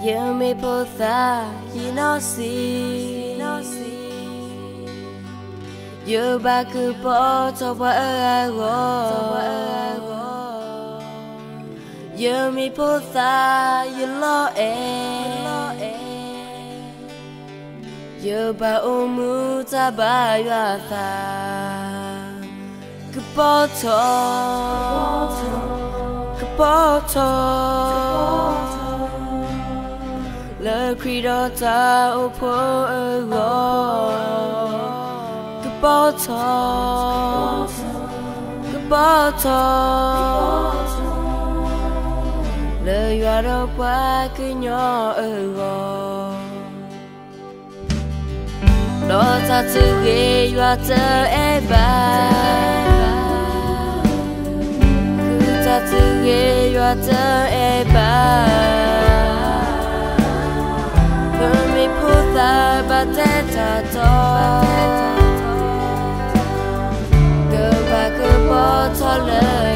유미보다 이너시 유바크보 저바하고 유미보다 일러에 유바오무 자바야다 그버터 그버터 lỡ khi đó ta ô phố ở gò cứ bỏ thò cứ bỏ thò lỡ gà đó quá cứ nhỏ ở gò đó ta tự ghê và tớ e bà cứ ta tự ghê và tớ e bà tête à tort. Que pas que